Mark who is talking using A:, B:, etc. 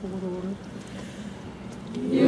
A: ここ登る